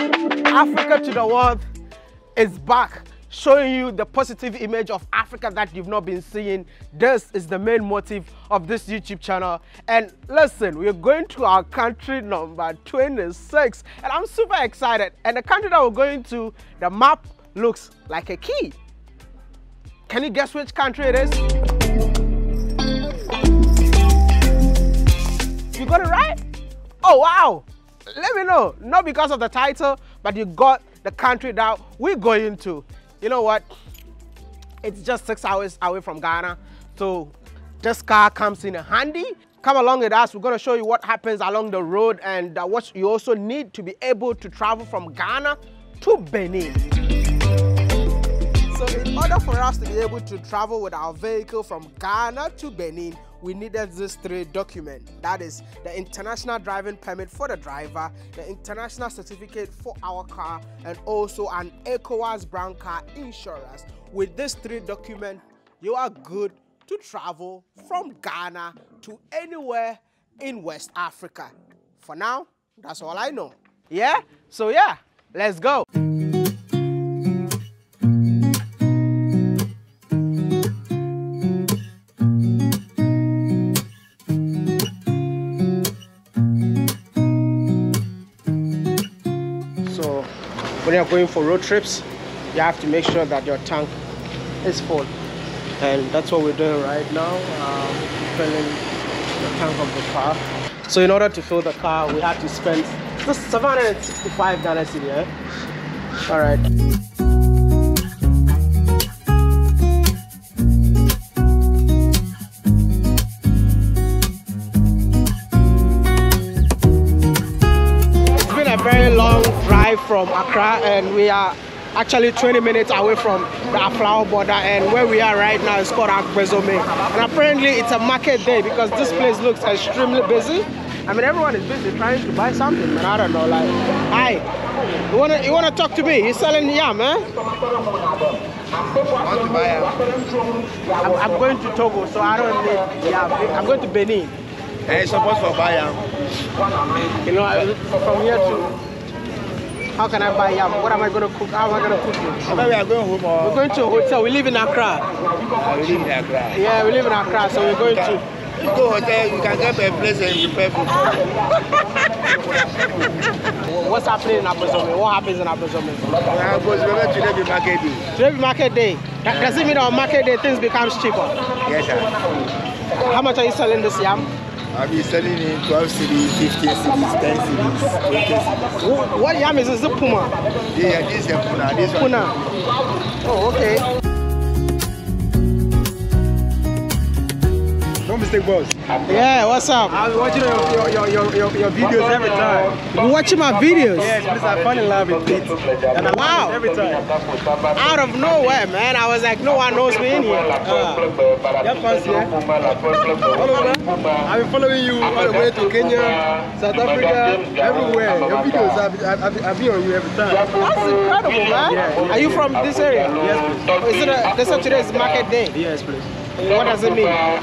Africa to the world is back, showing you the positive image of Africa that you've not been seeing. This is the main motive of this YouTube channel. And listen, we're going to our country number 26, and I'm super excited. And the country that we're going to, the map looks like a key. Can you guess which country it is? You got it right? Oh, wow. Let me know. Not because of the title, but you got the country that we're going to. You know what? It's just six hours away from Ghana. So this car comes in handy. Come along with us. We're going to show you what happens along the road and uh, what you also need to be able to travel from Ghana to Benin. So in order for us to be able to travel with our vehicle from Ghana to Benin, we needed these three documents. That is the international driving permit for the driver, the international certificate for our car, and also an ECOWAS brown card insurance. With these three documents, you are good to travel from Ghana to anywhere in West Africa. For now, that's all I know. Yeah? So yeah, let's go. You're going for road trips, you have to make sure that your tank is full. And that's what we're doing right now, uh, filling the tank of the car. So in order to fill the car, we have to spend just 765 dollars in here. All right. From Accra and we are actually 20 minutes away from the Aflao border and where we are right now is called Agbozume. And apparently it's a market day because this place looks extremely busy. I mean everyone is busy trying to buy something, but I don't know, like, hi, you wanna you wanna talk to me? You selling yam, man? want to buy am. I'm, I'm going to Togo, so I don't need yam. I'm going to Benin. Eh, suppose for buy am. You know, from here to how can I buy yam? What am I gonna cook? How am I gonna cook it? We are going home uh? We're going to a hotel. We live in Accra. I will leave in Accra. Yeah, we live in Accra, so we're going to. You go hotel, you can get a place and prepare food. What's happening in Agbozume? What happens in Agbozume? Remember today be market day. Today be market day. That does it mean on market day things becomes cheaper? Yes, sir. How much are you selling this yam? I'll be selling in 12 cedis, 15 cedis, 10 cedis, 20 cedis. Wh- What yam is this? Is it Puma? Yeah, this is Puna, this one. Puna. Oh, okay. No mistake, boss. Yeah, what's up? I was watching your your, your, your, your, your videos every time. You watching my videos? Yes, please, I fall in love with it. And I Wow. wow. every time. Out of nowhere, man. I was like, no one knows me in here. Uh, you have fans here? I've been following you all the way to Kenya, South Africa, everywhere. Your videos, I've, I've, I've, I've been on you every time. That's incredible, man. Yeah. Are you from this area? Yes, please. Is it a, this is today's market day? Yes, please. What does it mean? Yeah,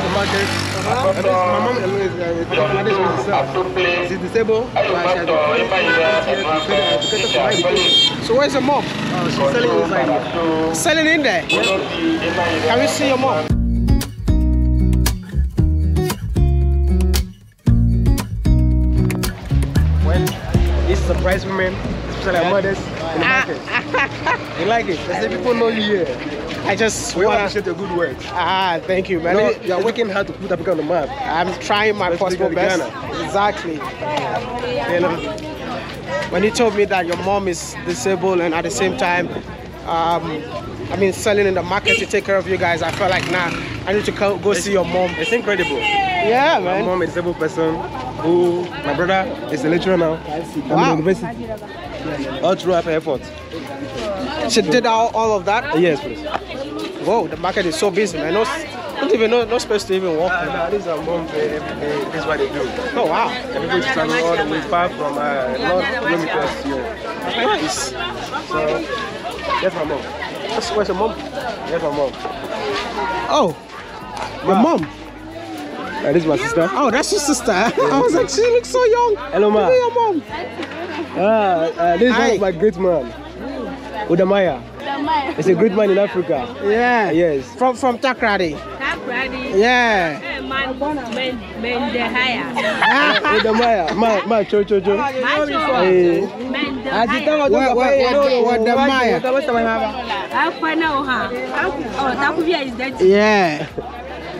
this market. And this, my mom is uh, managed with herself. She's disabled, but she has been calling me here to get to get her to my education. So where's your mom? Uh, she's selling inside here. Selling in there? Can we see your mom? surprise women, especially our mothers in the market. they like it. They say people know you here. I just We wanna. appreciate your good work. Ah, thank you, man. know, you are working hard to put Africa on the map. I'm trying my Let's possible leave it to best. Exactly. You know, when you told me that your mom is disabled and at the same time, um, I mean, selling in the market to take care of you guys, I felt like, nah, I need to go, go see your mom. It's incredible. Yeah, man. My mom is a disabled person who, my brother is a lecturer now. I'm Wow. in university. All through our effort. She did all, all of that. Yes, please. Whoa, the market is so busy, man. No, don't even know, no space to even walk. Uh, is our mom pay every day. This is what they do. Oh wow, And people travel all the way far from uh, North kilometers here. nice. So, that's my mom. Where's, where's your mom? That's my mom. Oh, your mom. Uh, this is my sister. Oh, that's your sister. I was like, she looks so young. Hello, ma. At your mom. Ah, uh, this is one Hi. of my great man. Wode Maya. It's a great man in Africa. Yeah. Yes. From from Takoradi. Takoradi. Yeah. Eh, man, men, men the higher. Wode Maya. Ma, ma, cho, cho, cho. Macho. Eh. Men the Aji higher. tango What- what- what- what the Maya? Afana oha. Oh, Takubia is that. Yeah.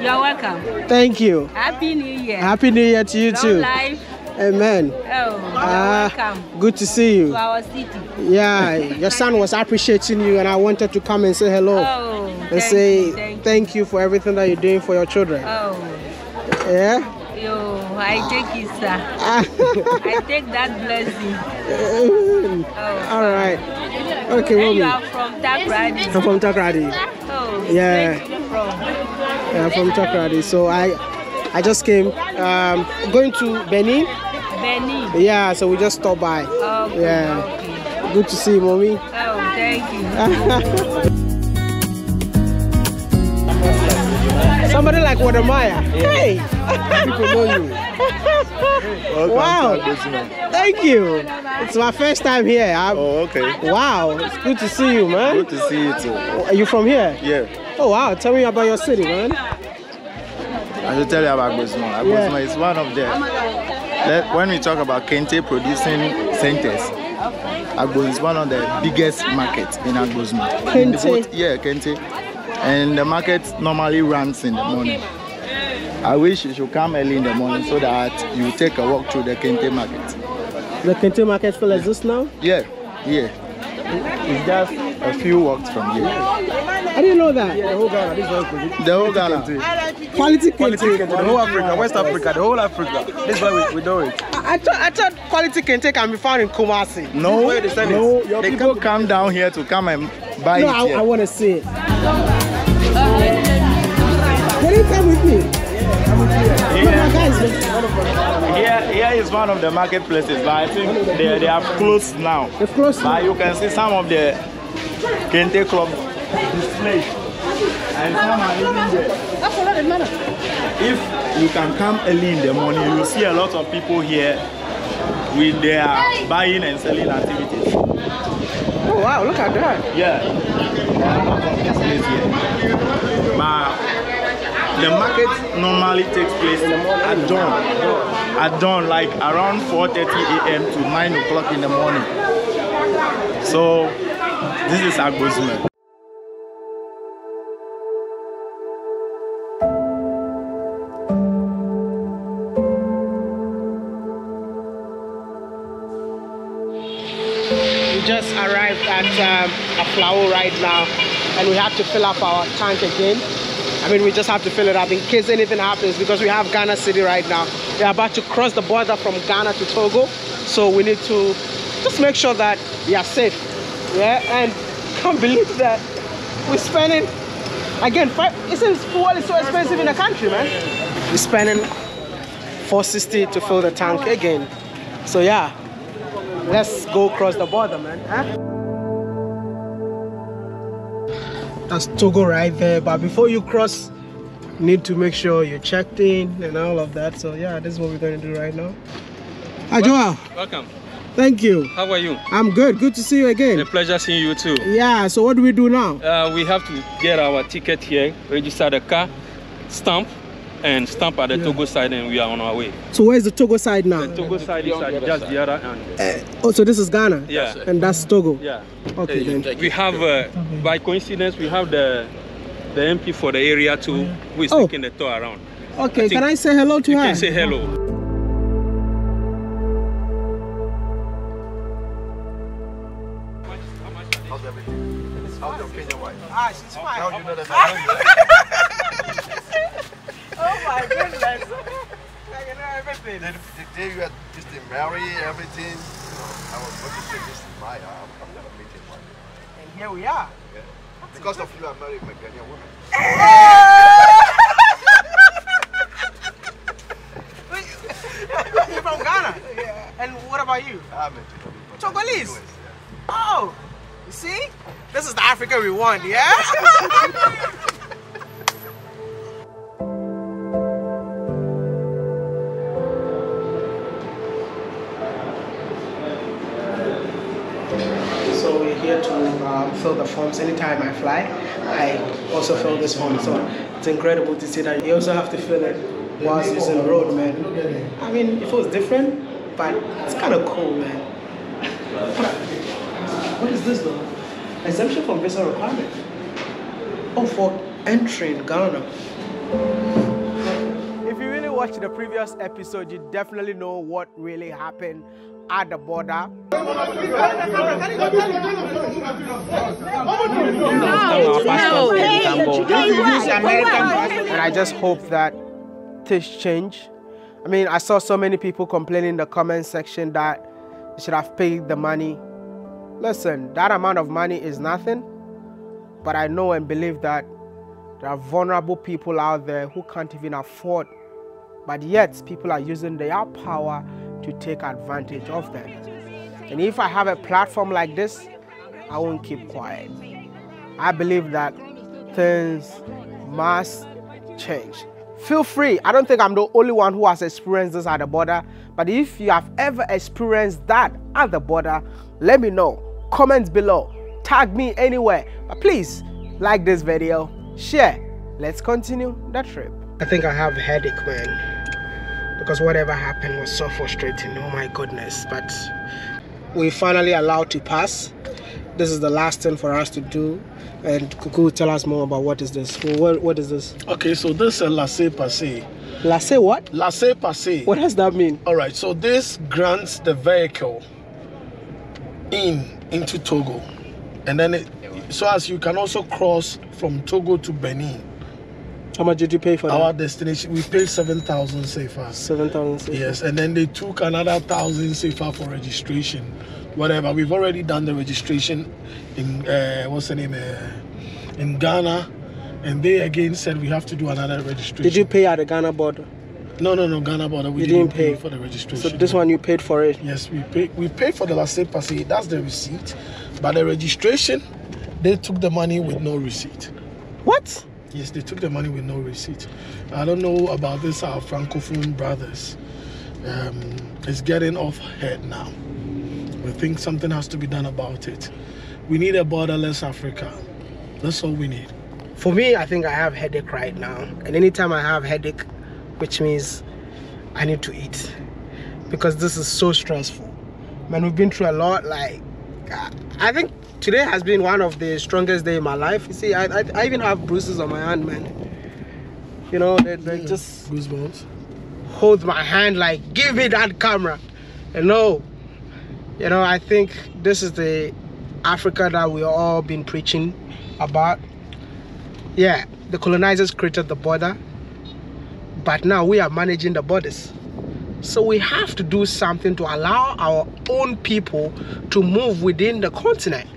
You're welcome. Thank you. Happy New Year. Happy New Year to you Long too. life. Amen. Oh, Ah, welcome good to see you. to you. our city. Yeah, your son was appreciating you, and I wanted to come and say hello Oh, and thank say you, thank you. thank you for everything that you're doing for your children. Oh, Yeah. yo, I take it, sir. I take that blessing. Oh. All right. Okay, And Romy. you are from Takoradi. I'm from Takoradi. Oh, Yeah. you from? Yeah, from Takoradi. So I, I just came, um, going to Benin. Benin. Yeah, so we just stopped by. Oh, okay, Yeah. okay. Good to see you, mommy. Oh, thank you. Somebody like Wode Maya. Hey, People know you. Welcome Wow. thank you. It's my first time here. I- Oh, okay. Wow, it's good to see you, man. Good to see you too. Are you from here? Yeah. Oh wow, tell me about your city, man. I should tell you about Agbozume. Agbozume is one of the. Let, when we talk about Kente producing centers, Agbo is one of the biggest markets in. In Kente? both- Yeah, Kente. And the market normally runs in the morning. I wish you should come early in the morning so that you take a walk through the Kente market. The Kente market still exists now? Yeah, yeah. It's just a few walks from here. I didn't know that. The whole Ghana, this is very. The whole Ghana. Quality Quality Kente. Kente, the whole Africa, West Africa, the whole Africa. This is why we, we do it. I, I thought I thought quality Kente can be found in Kumasi. No, Where they sell it? no, your They people come down here to come and buy No, it I. I want to see it. Can you come with me? Yeah. guys, Here, here is one of the marketplaces, but I think they, they have closed now. they've closed. But you can see some of the Kente club And even there. If you can come early in the morning, you will see a lot of people here with their buying and selling activities. Oh wow, look at that. Yeah. There are a lot of displays here. But the market normally takes place at dawn. At dawn, like around 4:30 a.m. to 9 o'clock in the morning. So this is Agbozume. Just arrived at um, Aflao right now, and we have to fill up our tank again. I mean, we just have to fill it up in case anything happens because we have Ghana City right now. We're about to cross the border from Ghana to Togo, so we need to just make sure that we are safe. Yeah, and can't believe that we're spending again. Five, isn't fuel is so expensive in the country, man? We're spending 460 to fill the tank again. So yeah, let's go across the border, man. Huh? That's Togo right there. But before you cross, you need to make sure you're checked in and all of that. So yeah, this is what we're going to do right now. Hi, Joel. Welcome. Thank you. How are you? I'm good. Good to see you A again. pleasure seeing you too. Yeah. So what do we do now? Uh, we have to get our ticket here, register the car, stamp, and stamp at the Togo side, and we are on our way. So where's the Togo side now? The Togo side is at just the other end. Oh, so this is Ghana. Yeah. And that's Togo. Yeah. Okay Uh, then. We have, uh, by coincidence, we have the the MP for the area too, who is Oh. taking the tour around. Okay. think Can I say hello to You her? can say hello. Ah, she's fine. oh my goodness. you know everything. The, the day you had just to marry everything, I was going to say this is my, I'm, I'm going to meet him one day. And here we are. Because of you, I married my Ghanaian woman. You're from Ghana? Yeah. And what about you? I'm it. but Togolese? Yeah. Oh, you see? This is the Africa we want, yeah? Fill the forms. Anytime I fly, I also fill this form. So it's incredible to see that you also have to fill it whilst you're on the road, man. I mean, it feels different, but it's kind of cool, man. What is this though? Exemption from visa requirement. Oh, for entering Ghana. If you really watched the previous episode, you definitely know what really happened at the border. And I just hope that things change. I mean, I saw so many people complaining in the comment section that they should have paid the money. Listen, that amount of money is nothing, but I know and believe that there are vulnerable people out there who can't even afford, but yet people are using their power to take advantage of them. And if I have a platform like this, I won't keep quiet. I believe that things must change. Feel free. I don't think I'm the only one who has experienced this at the border, but if you have ever experienced that at the border, let me know. Comments below. Tag me anywhere. But please like this video, share. Let's continue the trip. I think I have a headache, man because whatever happened was so frustrating. Oh my goodness. But we finally allowed to pass. This is the last thing for us to do. And Kuku tell us more about what is this? What, what is this? Okay so this is a laissez-passer laissez what? Laissez-passer what does that mean? All right so this grants the vehicle in into Togo. And then it so as you can also cross from Togo to Benin how much did you pay for Our that? destination, we paid 7,000 CFA. 7,000 Yes, and then they took another 1,000 CFA for registration. Whatever. We've already done the registration in, uh, what's the name, uh, in Ghana. And they again said we have to do another registration. Did you pay at the Ghana border? No, no, no, Ghana border. We You didn't, didn't pay. for the registration. So this one you paid for it? Yes, we paid. We paid for the laissez-passer. That's the receipt. But the registration, they took the money with no receipt. What? Yes, they took the money with no receipt. I don't know about this, our Francophone brothers. Um, it's getting off head now. We think something has to be done about it. We need a borderless Africa. That's all we need. For me, I think I have headache right now. And anytime I have headache, which means I need to eat. Because this is so stressful. Man, we've been through a lot. Like, I think today has been one of the strongest day in my life. You see, I, I, I even have bruises on my hand, man. You know, they, they Yeah, just goosebumps. hold my hand like, give me that camera. And no, you know, I think this is the Africa that we all been preaching about. Yeah, the colonizers created the border, but now we are managing the borders. So we have to do something to allow our own people to move within the continent.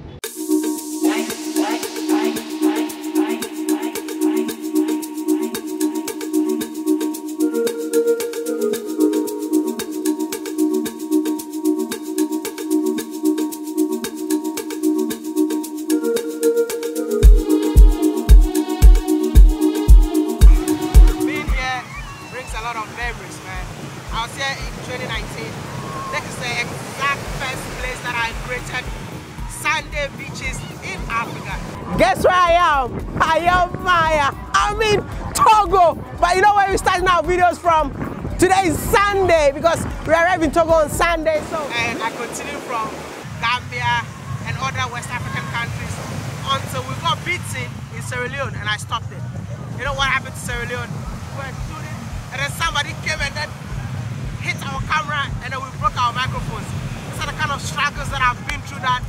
Arrived in Togo on Sunday. So and I continue from Gambia and other West African countries until we got beaten in Sierra Leone and I stopped it. You know what happened to Sierra Leone? We were it, and then somebody came and then hit our camera, and then we broke our microphones. These are the kind of struggles that I've been through that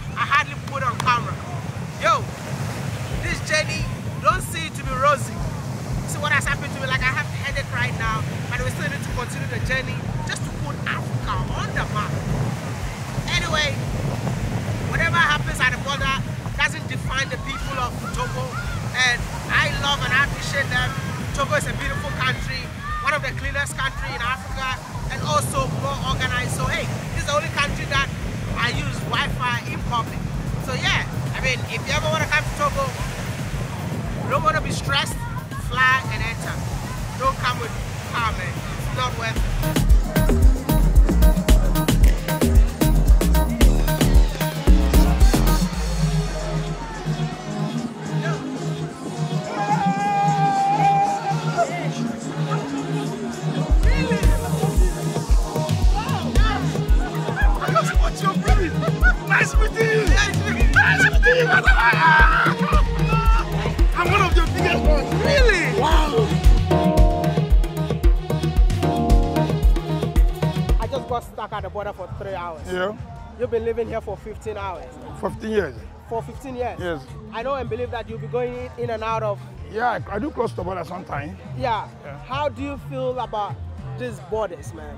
Yeah, You've been living here for 15 hours. 15 years. For 15 years? Yes. I know and believe that you'll be going in- and out of. Yeah, I, I do cross the border sometimes. Yeah. Yeah. How do you feel about these borders, man?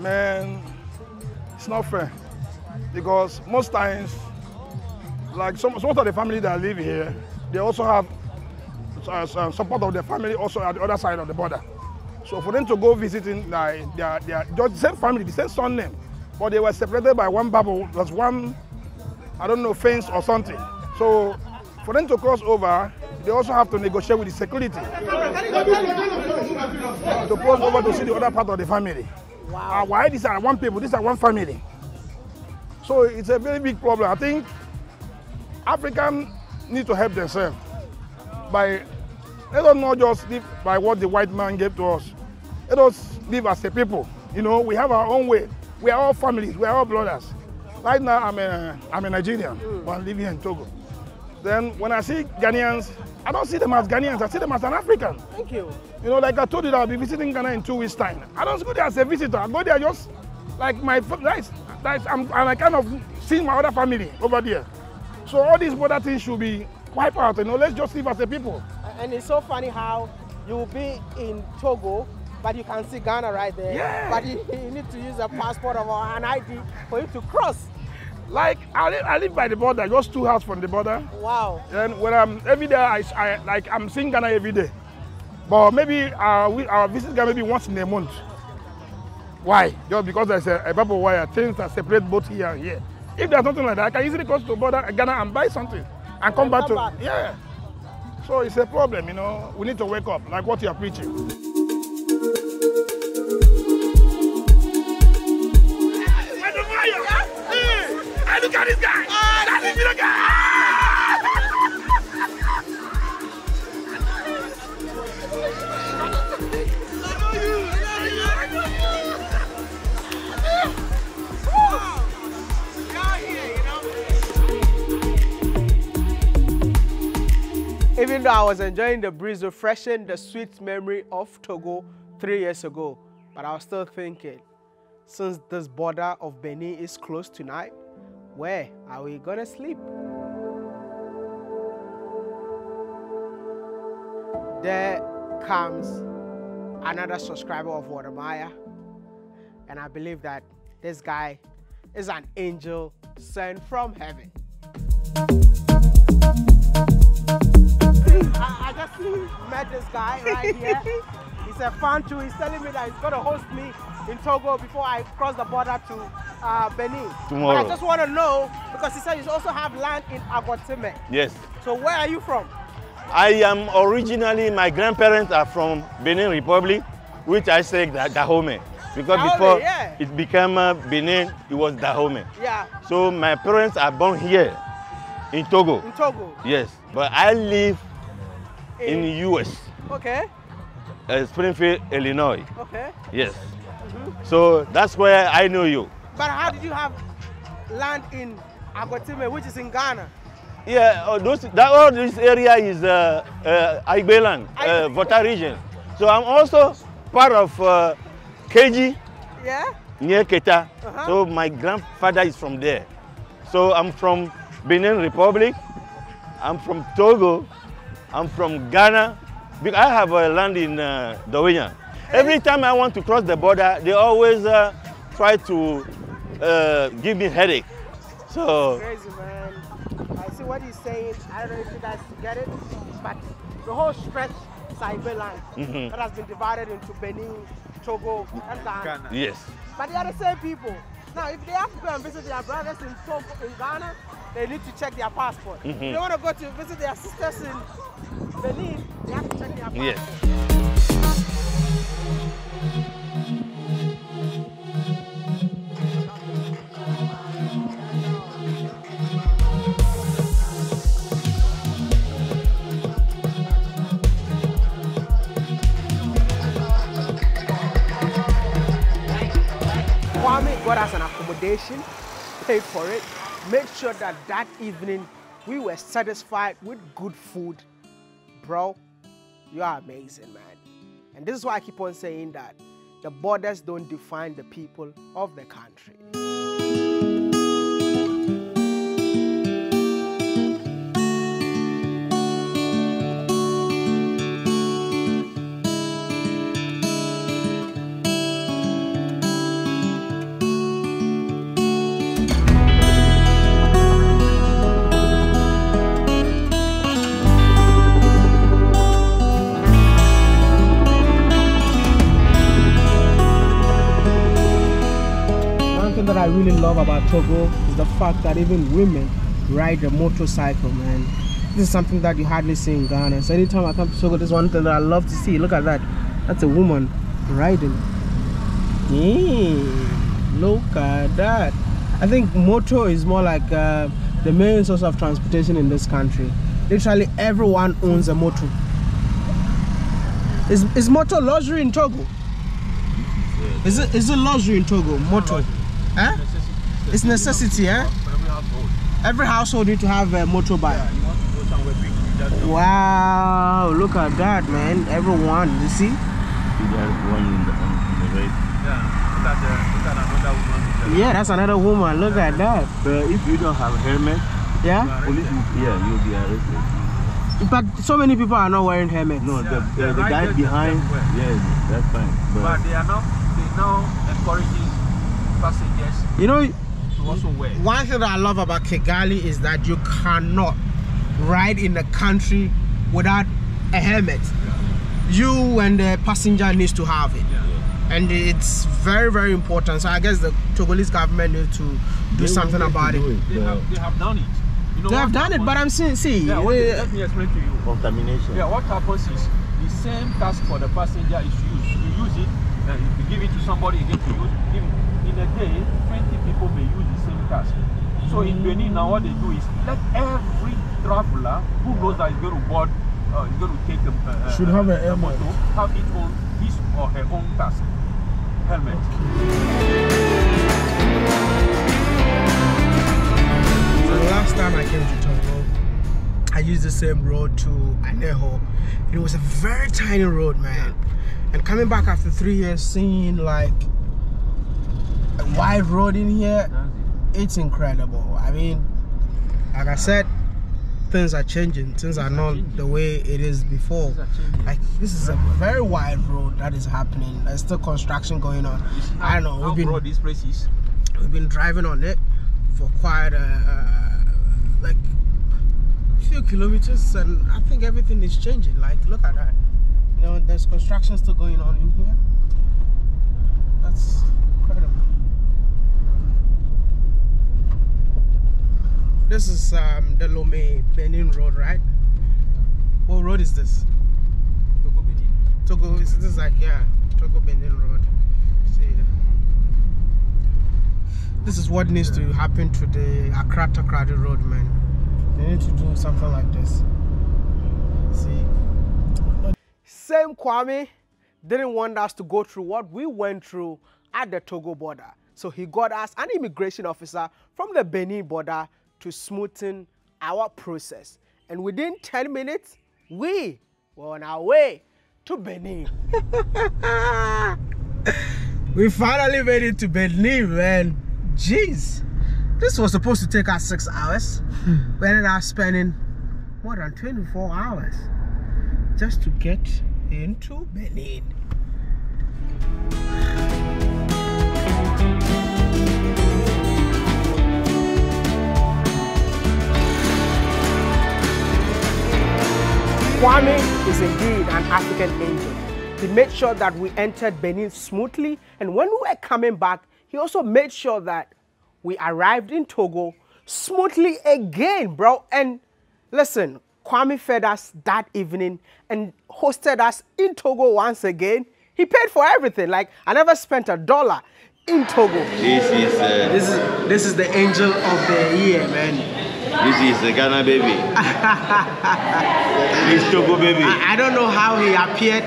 Man, it's not fair. Because most times, like some, some of the family that live here, they also have uh, support of their family also at the other side of the border. So for them to go visiting like their, their just the same family, the same son name, but they were separated by one bubble, there's one, I don't know, fence or something. So for them to cross over, they also have to negotiate with the security to cross over to see the other part of the family. Wow. Uh, why these are one people, these are one family. So it's a very big problem. I think Africans need to help themselves by let us not just live by what the white man gave to us. Let us live as a people. You know, we have our own way. We are all families. We are all brothers. Right now, I'm a, I'm a Nigerian, but I'm living in Togo. Then when I see Ghanaians, I don't see them as Ghanaians. I see them as an African. Thank you. You know, like I told you that I'll be visiting Ghana in two weeks' time. I don't go there as a visitor. I go there just like my that's, that's I'm, I'm like kind of seeing my other family over there. So all these border things should be wiped out. You know, let's just live as a people. And it's so funny how you will be in Togo, but you can see Ghana right there. Yeah. But you, you need to use a passport or an ID for you to cross. Like I live, I live by the border, just two houses from the border. Wow. Then when I'm every day, I, I like I'm seeing Ghana every day. But maybe uh, we, visit Ghana maybe once in a month. Why? Just because there's a, a bubble wire, things that separate both here and here. If there's nothing like that, I can easily cross to border Ghana and buy something and come And back come to back. yeah. So it's a problem, you know. We need to wake up, like what you're preaching. Even though I was enjoying the breeze, refreshing the sweet memory of Togo three years ago, but I was still thinking, since this border of Benin is closed tonight, where are we gonna sleep? There comes another subscriber of Wode Maya, and I believe that this guy is an angel sent from heaven. I, I just met this guy right here. He's a fan too. He's telling me that he's going to host me in Togo before I cross the border to uh, Benin. Tomorrow. But I just want to know because he said you also have land in Agotime. Yes. So where are you from? I am originally, my grandparents are from Benin Republic, which I say Da- Dahomey. Because Dahomey, before yeah. it became uh, Benin, it was Dahomey. Yeah, So my parents are born here in Togo. in Togo. Yes. But I live in the US, Okay, uh, Springfield, Illinois. okay. Yes. So that's where I know you. But how did you have land in Agotime, which is in Ghana? Yeah, uh, those, that, all this area is uh, uh, Ewe land, uh. Volta region. So I'm also part of uh, KG Yeah? near Keta. Uh-huh. So my grandfather is from there. So I'm from Benin Republic. I'm from Togo. I'm from Ghana. I have a land in uh, Dawenya. Every time I want to cross the border, they always uh, try to uh, give me headache. So Crazy, man. I see what he's saying. I don't know if you guys get it, but the whole stretch is Ewe land Mhm. that has been divided into Benin, Togo, and Ghana. yes. But they are the same people. Now, if they have to go and visit their brothers in Togo, in Ghana, they need to check their passport. Mm-hmm. If they want to go to visit their sisters in Benin, they have to check their passport. Yes. Got us an accommodation, paid for it, made sure that that evening We were satisfied with good food. Bro, you are amazing, man. And this is why I keep on saying that the borders don't define the people of the country. Really love about Togo is the fact that even women ride a motorcycle, man. This is something that you hardly see in Ghana. So anytime I come to Togo, this is one thing that I love to see. Look at that. That's a woman riding. Yeah, look at that. I think motor is more like uh, the main source of transportation in this country. Literally everyone owns a motor. Is, is motor luxury in Togo? Is it is it luxury in Togo? Motor? Huh? It's necessity, eh? Every household need to have a motorbike. Wow, look at that, man. Everyone, you see? There's one in the, on the right. Yeah, that's another woman. Look at that. But if you don't have helmet, Yeah? police will, yeah, you'll be arrested. But so many people are not wearing helmets. No, the, the, the guy behind, yeah, that's fine. But But they are not, they now encouraging passengers You know, to also wear. one thing that I love about Kigali is that you cannot ride in the country without a helmet. You and the passenger needs to have it. And it's very, very important. So I guess the Togolese government needs to do they something about it. do They but have they have done it. You know They have what done it, but I'm saying, see, yeah, what, uh, let me explain to you. Contamination. Yeah, what happens is the same task for the passenger is used. You use it, and you give it to somebody again to use. In, in a day, 20 people may use the same task. So in Benin now, what they do is let every traveler who knows that he's going to board, uh, is going to take a, Should have a a helmet. motor, have its own his or her own task helmet. So the last time I came to Togo, I used the same road to Aneho. It was a very tiny road, man. And coming back after three years, seeing like wide road in here, it's incredible. I mean, like I said, things are changing. Things are not the way it is before. Like this is a very wide road that is happening. There's still construction going on. I don't know. We've been broad this place is. we've been driving on it for quite a uh, like few kilometers and i think everything is changing like look at that you know there's construction still going on in here that's incredible this is um the lome benin road right what road is this Togo Benin. Togo is this is like yeah, Togo Benin Road. See this is what needs to happen to the Accra Takoradi Road, man. They need to do something like this. See. Same Kwame didn't want us to go through what we went through at the Togo border. So he got us an immigration officer from the Benin border to smoothen our process. And within 10 minutes, we were on our way to Benin. we finally made it to Benin, man. Jeez. This was supposed to take us six hours. Hmm. we ended up spending more than 24 hours just to get into Benin. Kwame is indeed an African angel. He made sure that we entered Benin smoothly, and when we were coming back, he also made sure that we arrived in Togo smoothly again, bro. And listen, Kwame fed us that evening and hosted us in Togo once again. He paid for everything. Like I never spent a dollar in Togo. This is uh, This is this is the angel of the year, man. This is the Ghana baby. this Togo baby. I, I don't know how he appeared,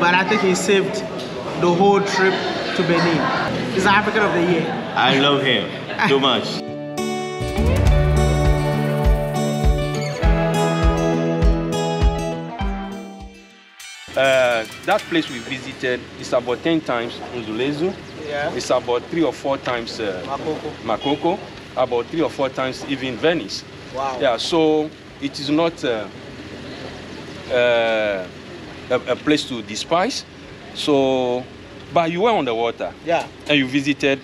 but I think he saved the whole trip to Benin. He's the African of the year. I love him too much. Uh, that place we visited is about 10 times Nzulezu. Yeah. It's about three or four times uh, Makoko. Makoko about three or four times even Venice. Wow. Yeah, so it is not uh, uh, a, a place to despise. So, but you were on the water Yeah, and you visited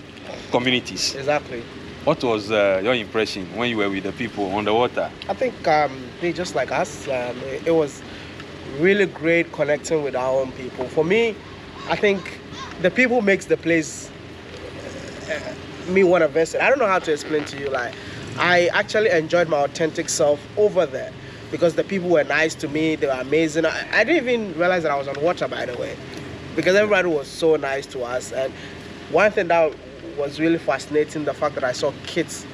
communities. exactly. What was uh, your impression when you were with the people on the water? I think um, they just like us. Um, it, it was really great connecting with our own people. For me, I think the people makes the place uh, me want to visit. I don't know how to explain to you. Like, I actually enjoyed my authentic self over there because the people were nice to me. They were amazing. I, I didn't even realize that I was on water, by the way, because everybody was so nice to us. And one thing that was really fascinating, the fact that I saw kids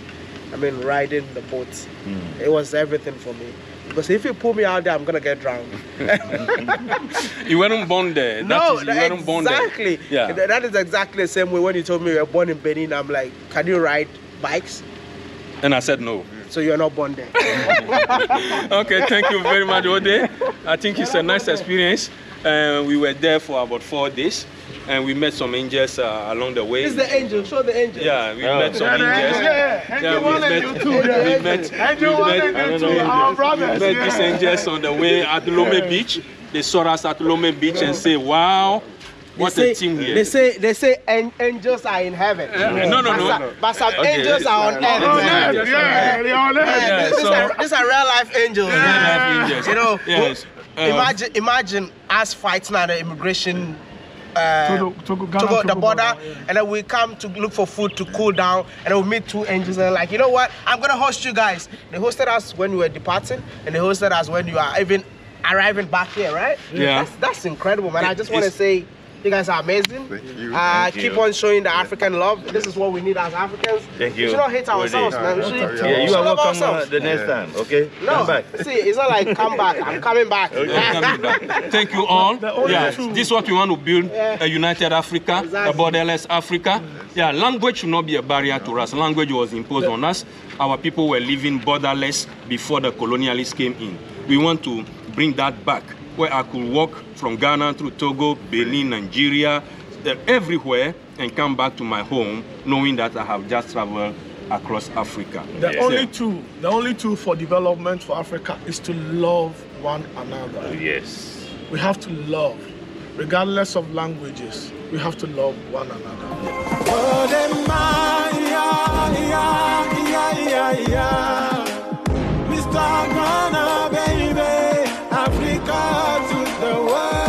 I mean, riding the boats. Hmm. It was everything for me. Because if you pull me out there, I'm gonna get drowned. You weren't born there. That no, is, you weren't born there. exactly. Yeah. That is exactly the same way when you told me you were born in Benin. I'm like, can you ride bikes? And I said no. So you're not born there. okay, thank you very much, Wode. I think it's a nice experience. Uh, we were there for about four days, and we met some angels uh, along the way. it's the angel. Show the angel. Yeah, we Yeah. met some Yeah, angels. yeah, Yeah, we met, we met, Angel we wanted met, you to our brothers. met these yeah. angels on the way at Lome Beach. They saw us at Lome Beach and say, "Wow, They what say, a team here!" They say they say an- angels are in heaven. no, no, But no. some, but some Okay, angels are on this- earth. Oh, Yeah, yeah, yes, yeah, they are there. Yeah, Yeah, these, so- are, these are real life angels. Real-life angels. You know, Yes. Um, imagine imagine us fighting at the immigration. Uh, Togo- Togo- Ghana, Togo- the border, border, yeah. and then we come to look for food to cool down, and then we meet two angels, and like, you know what? I'm gonna host you guys. They hosted us when we were departing, and they hosted us when you are even arriving back here, right? Yeah. That's, that's incredible, man. I just want to say. You guys are amazing. Thank you. Uh, Thank keep you. on showing the African love. This is what we need as Africans. Thank We you. should not hate ourselves, done. man. We should, Yeah, we Yeah, you should are love welcome ourselves. the next Yeah. time, okay? No, Come back. see, it's not like come back. I'm coming back. You're coming back. Thank you all. Yeah, this is what we want to build Yeah. a united Africa, Exactly. a borderless Africa. Yeah, language should not be a barrier to us. Language was imposed on us. Our people were living borderless before the colonialists came in. We want to bring that back, where I could walk from Ghana through Togo, Benin, Nigeria, uh, everywhere, and come back to my home, knowing that I have just traveled across Africa. The Yes. only tool, the only tool for development for Africa is to love one another. Yes. We have to love, regardless of languages. We have to love one another. Africa to the world.